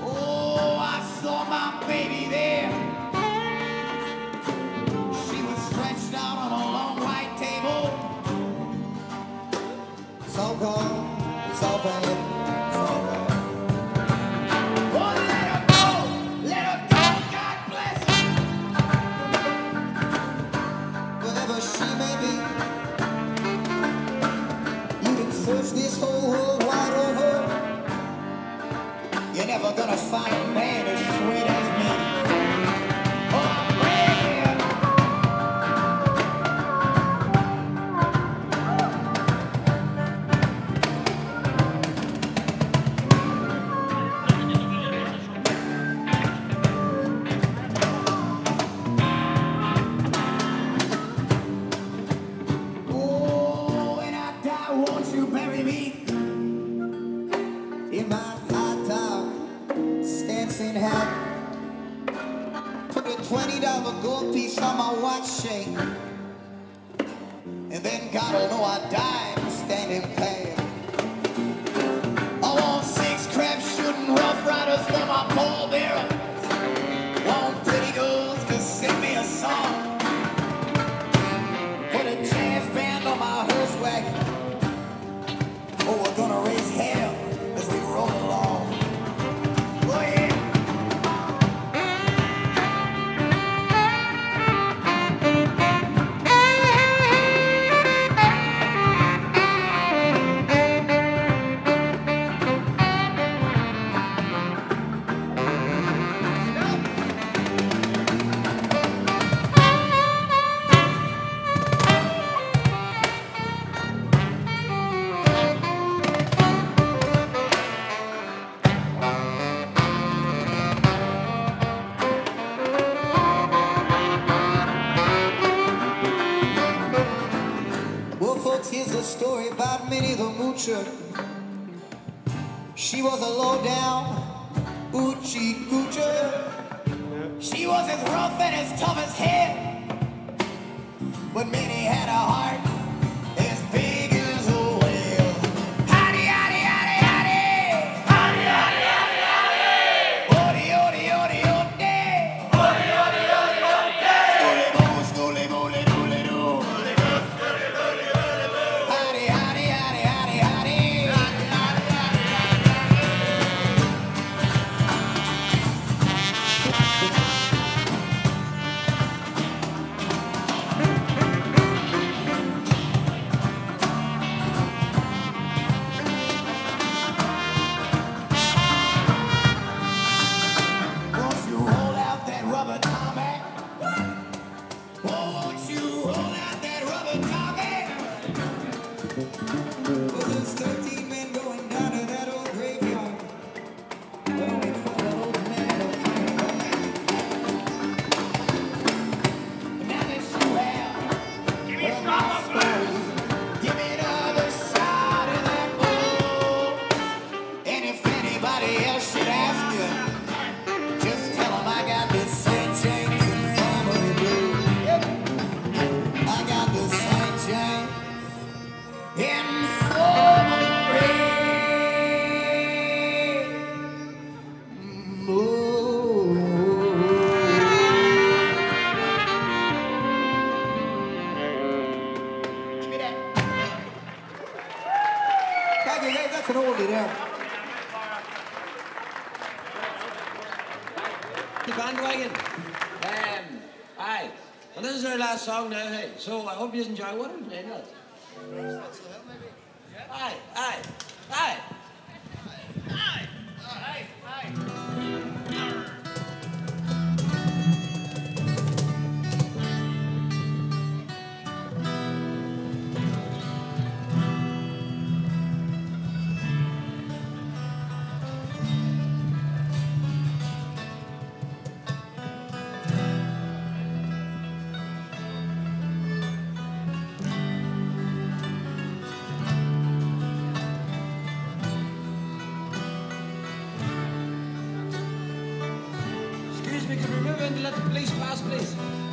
Oh, I saw my baby. know I died standing fast. She was a low-down Uchi coocher. She was as rough and as tough as hell. Thank you, guys. That's an oldie there. The bandwagon. Um, aye. And this is our last song now, hey. So I hope you enjoy what I'm playing, lads. Aye, aye, aye. Aye, aye, aye. aye. We can remember let the police pass, please.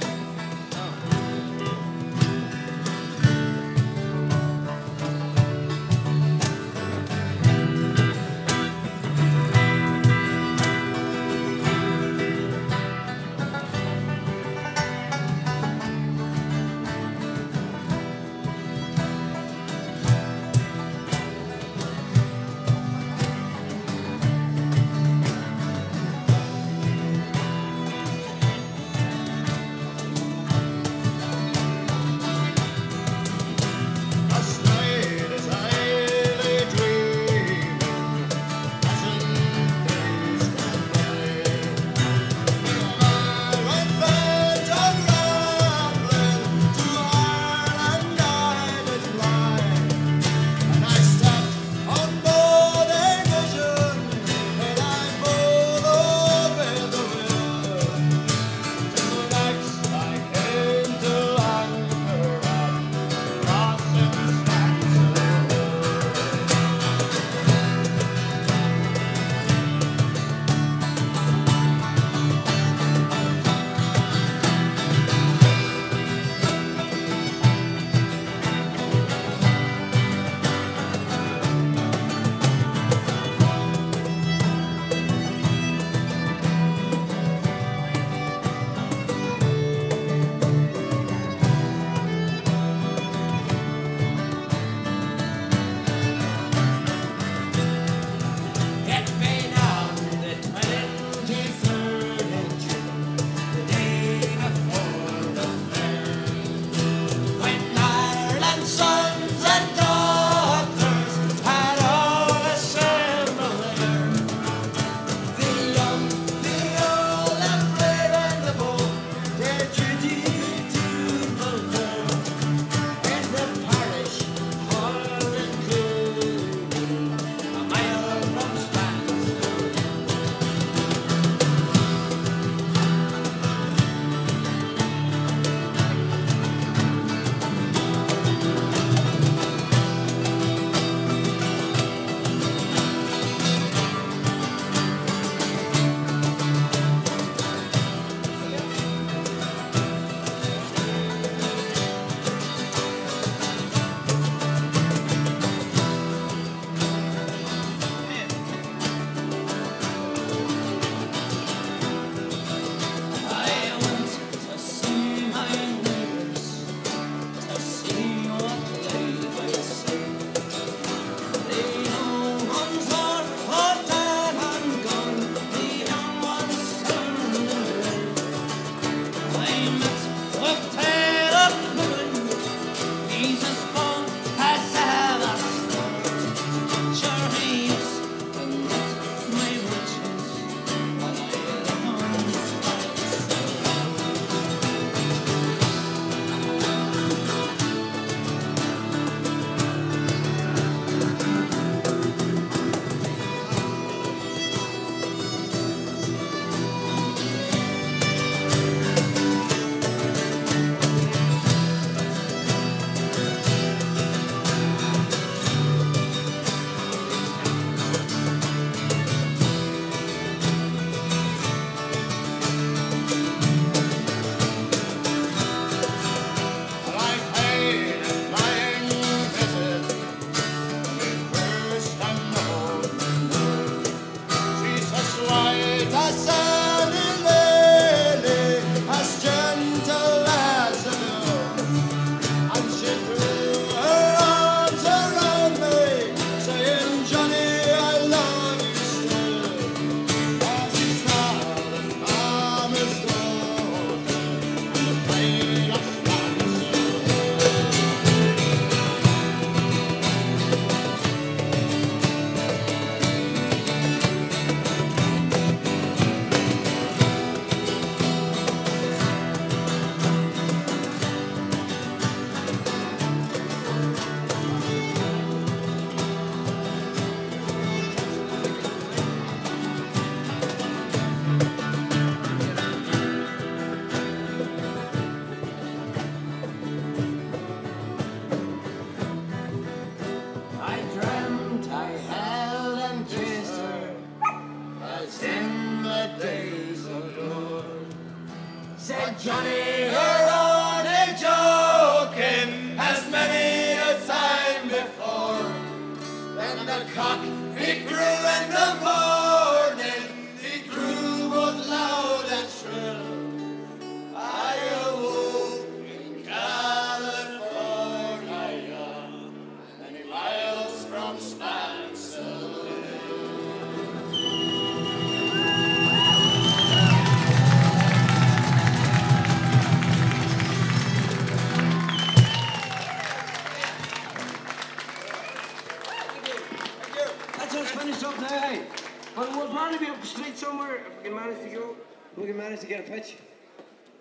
managed to get a pitch.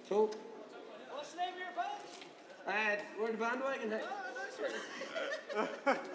Cool. What's the name of your band? Uh, we're the Banned Wagon. Hey? Oh, nice